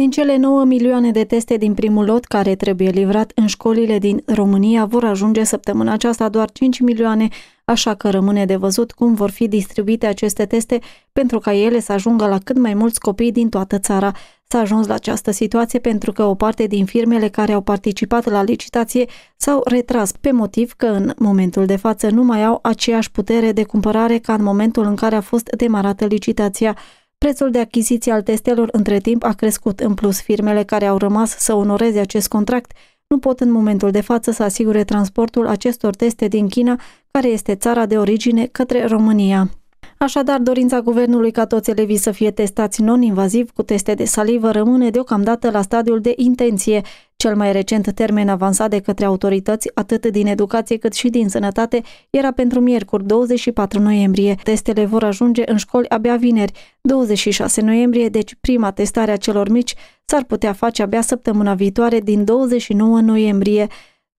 Din cele 9 milioane de teste din primul lot care trebuie livrat în școlile din România vor ajunge săptămâna aceasta doar 5 milioane, așa că rămâne de văzut cum vor fi distribuite aceste teste pentru ca ele să ajungă la cât mai mulți copii din toată țara. S-a ajuns la această situație pentru că o parte din firmele care au participat la licitație s-au retras pe motiv că în momentul de față nu mai au aceeași putere de cumpărare ca în momentul în care a fost demarată licitația. Prețul de achiziție al testelor între timp a crescut. În plus, firmele care au rămas să onoreze acest contract nu pot în momentul de față să asigure transportul acestor teste din China, care este țara de origine, către România. Așadar, dorința guvernului ca toți elevii să fie testați non-invaziv cu teste de salivă rămâne deocamdată la stadiul de intenție, cel mai recent termen avansat de către autorități, atât din educație cât și din sănătate, era pentru miercuri 24 noiembrie. Testele vor ajunge în școli abia vineri, 26 noiembrie, deci prima testare a celor mici s-ar putea face abia săptămâna viitoare din 29 noiembrie.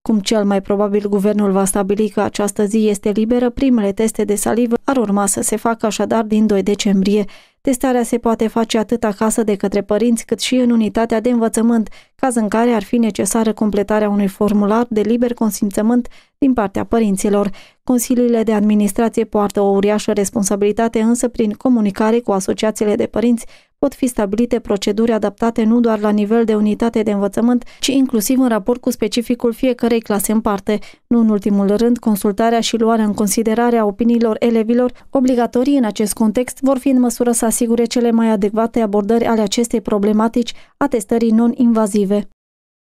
Cum cel mai probabil guvernul va stabili că această zi este liberă, primele teste de salivă ar urma să se facă așadar din 2 decembrie. Testarea se poate face atât acasă de către părinți, cât și în unitatea de învățământ, caz în care ar fi necesară completarea unui formular de liber consimțământ din partea părinților. Consiliile de administrație poartă o uriașă responsabilitate, însă prin comunicare cu asociațiile de părinți pot fi stabilite proceduri adaptate nu doar la nivel de unitate de învățământ, ci inclusiv în raport cu specificul fiecărei clase în parte. Nu în ultimul rând, consultarea și luarea în considerare a opiniilor elevilor obligatorii în acest context vor fi în măsură să asigure cele mai adecvate abordări ale acestei problematici a testării non-invazive.